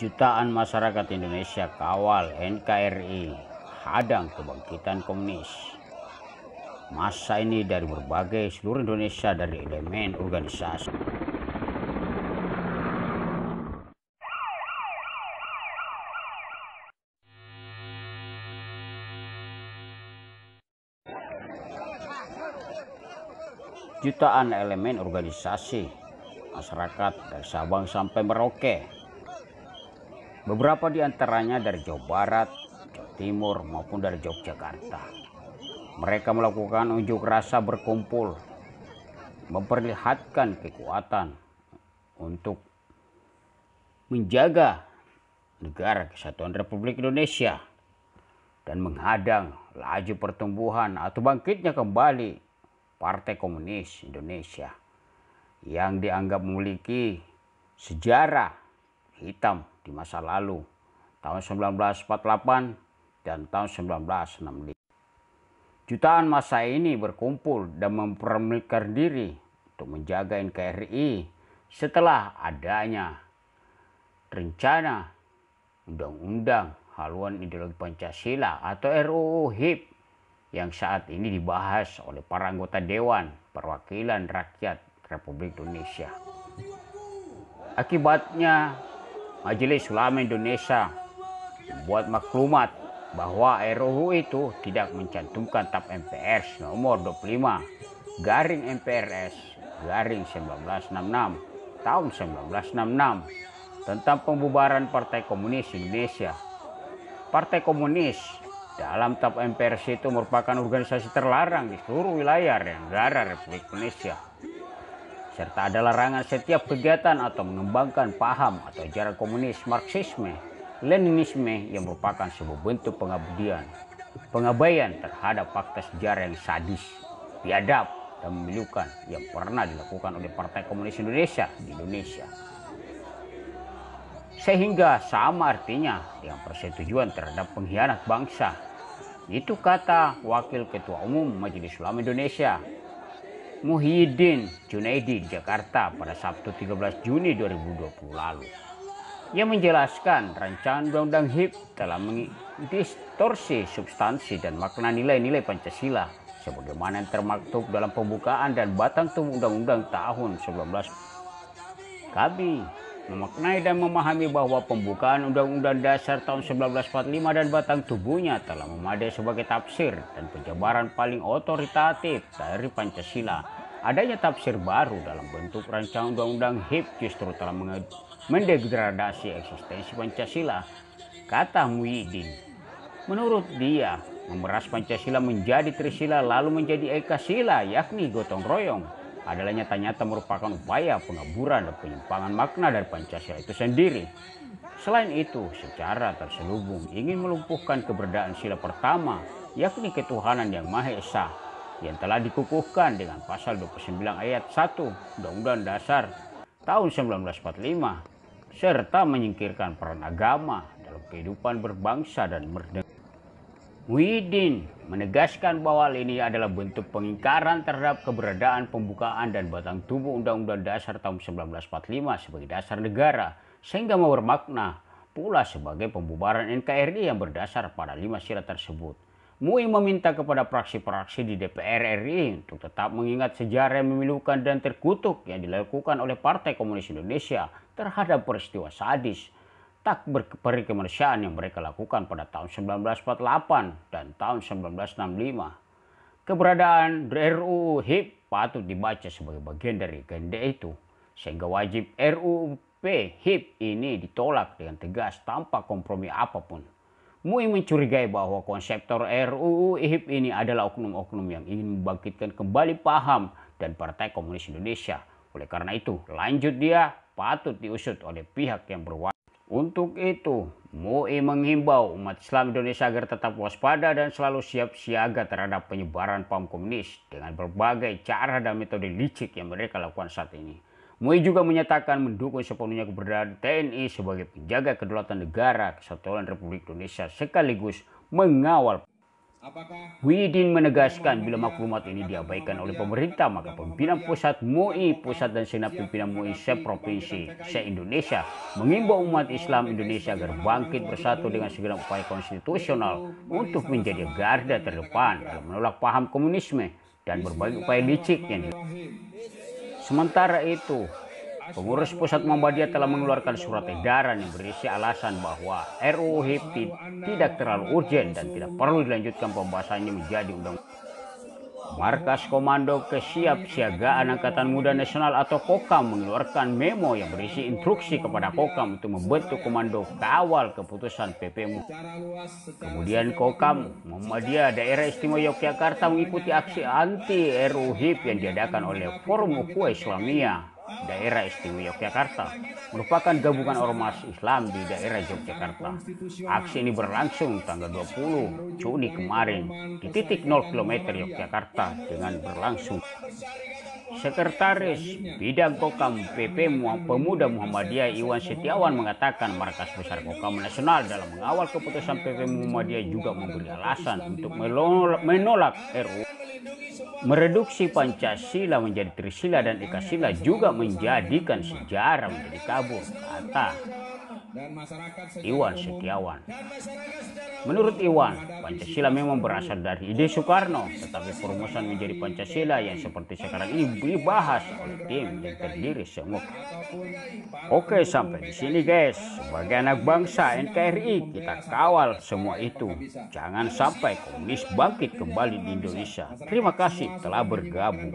Jutaan masyarakat Indonesia kawal NKRI hadang kebangkitan komunis. Masa ini dari berbagai seluruh Indonesia dari elemen organisasi. Jutaan elemen organisasi masyarakat dari Sabang sampai Merauke Beberapa di antaranya dari Jawa Barat, Jawa Timur maupun dari Yogyakarta. Mereka melakukan unjuk rasa berkumpul, memperlihatkan kekuatan untuk menjaga negara kesatuan Republik Indonesia dan menghadang laju pertumbuhan atau bangkitnya kembali Partai Komunis Indonesia yang dianggap memiliki sejarah hitam di masa lalu tahun 1948 dan tahun 1965. Jutaan masa ini berkumpul dan mempermilkan diri untuk menjaga NKRI setelah adanya rencana Undang-Undang Haluan Ideologi Pancasila atau RUU HIP yang saat ini dibahas oleh para anggota Dewan Perwakilan Rakyat Republik Indonesia. Akibatnya Majelis Ulama Indonesia membuat maklumat bahwa RUU itu tidak mencantumkan TAP MPRS nomor 25 garing MPRS garing 1966 tahun 1966 tentang pembubaran Partai Komunis Indonesia. Partai Komunis dalam TAP MPRS itu merupakan organisasi terlarang di seluruh wilayah negara Republik Indonesia serta ada larangan setiap kegiatan atau mengembangkan paham atau ajaran komunis Marxisme, Leninisme yang merupakan sebuah bentuk pengabdian, pengabaian terhadap fakta sejarah yang sadis, biadab, dan memilukan yang pernah dilakukan oleh Partai Komunis Indonesia di Indonesia. Sehingga sama artinya dengan persetujuan terhadap pengkhianat bangsa. Itu kata Wakil Ketua Umum Majelis Ulama Indonesia Muhyiddin Junaidi di Jakarta pada Sabtu 13 Juni 2020 lalu. Ia menjelaskan rancangan Undang-Undang HIP telah mendistorsi substansi dan makna nilai-nilai Pancasila sebagaimana yang termaktub dalam pembukaan dan batang tubuh Undang-Undang tahun 19 Kami memaknai dan memahami bahwa pembukaan Undang-Undang Dasar tahun 1945 dan batang tubuhnya telah memadai sebagai tafsir dan penjabaran paling otoritatif dari Pancasila. Adanya tafsir baru dalam bentuk rancangan Undang-Undang HIP justru telah mendegradasi eksistensi Pancasila, kata Muhyiddin. Menurut dia, memeras Pancasila menjadi Trisila lalu menjadi Ekasila yakni gotong royong adalah nyata-nyata merupakan upaya pengaburan dan penyimpangan makna dari Pancasila itu sendiri. Selain itu, secara terselubung ingin melumpuhkan keberadaan sila pertama, yakni ketuhanan yang Maha Esa, yang telah dikukuhkan dengan pasal 29 ayat 1 Undang-Undang Dasar tahun 1945, serta menyingkirkan peran agama dalam kehidupan berbangsa dan merdeka. Muhyiddin menegaskan bahwa ini adalah bentuk pengingkaran terhadap keberadaan pembukaan dan batang tubuh Undang-Undang Dasar tahun 1945 sebagai dasar negara sehingga mau bermakna pula sebagai pembubaran NKRI yang berdasar pada lima sila tersebut. MUI meminta kepada praksi-praksi di DPR RI untuk tetap mengingat sejarah yang memilukan dan terkutuk yang dilakukan oleh Partai Komunis Indonesia terhadap peristiwa sadis tak berkemanusiaan yang mereka lakukan pada tahun 1948 dan tahun 1965. Keberadaan RUU HIP patut dibaca sebagai bagian dari agenda itu, sehingga wajib RUU HIP ini ditolak dengan tegas tanpa kompromi apa pun. MUI mencurigai bahwa konseptor RUU HIP ini adalah oknum-oknum yang ingin membangkitkan kembali paham dan Partai Komunis Indonesia. Oleh karena itu, lanjut dia patut diusut oleh pihak yang berwajib. Untuk itu, MUI menghimbau umat Islam Indonesia agar tetap waspada dan selalu siap siaga terhadap penyebaran paham komunis dengan berbagai cara dan metode licik yang mereka lakukan saat ini. MUI juga menyatakan mendukung sepenuhnya keberadaan TNI sebagai penjaga kedaulatan negara kesatuan Republik Indonesia sekaligus mengawal Widin menegaskan bila maklumat ini diabaikan oleh pemerintah, maka pimpinan pusat MUI, pusat dan senat pimpinan MUI se-provinsi se-Indonesia mengimbau umat Islam Indonesia agar bangkit bersatu dengan segala upaya konstitusional untuk menjadi garda terdepan dalam menolak paham komunisme dan berbagai upaya licik yang Sementara itu, Pengurus Pusat Muhammadiyah telah mengeluarkan surat edaran yang berisi alasan bahwa RUU HIP tidak terlalu urgent dan tidak perlu dilanjutkan pembahasannya menjadi undang Markas Komando Kesiapsiagaan Angkatan Muda Nasional atau Kokam mengeluarkan memo yang berisi instruksi kepada Kokam untuk membentuk komando kawal keputusan PPMU. Kemudian Kokam Muhammadiyah Daerah Istimewa Yogyakarta mengikuti aksi anti RUU HIP yang diadakan oleh Forum Ukhuwah Islamiyah daerah istimewa Yogyakarta merupakan gabungan ormas Islam di daerah Yogyakarta. Aksi ini berlangsung tanggal 20 Juni kemarin di titik 0 km Yogyakarta dengan berlangsung Sekretaris Bidang Kokam PP Pemuda Muhammadiyah Iwan Setiawan mengatakan markas besar Kokam Nasional dalam mengawal keputusan PP Muhammadiyah juga memberi alasan untuk menolak RUU Mereduksi Pancasila menjadi Trisila dan Ekasila juga menjadikan sejarah menjadi kabur, kata Iwan Setiawan. Menurut Iwan, Pancasila memang berasal dari ide Soekarno, tetapi perumusan menjadi Pancasila yang seperti sekarang ini dibahas oleh tim yang terdiri semua. Oke, sampai di sini guys. Sebagai anak bangsa NKRI, kita kawal semua itu. Jangan sampai komunis bangkit kembali di Indonesia. Terima kasih telah bergabung.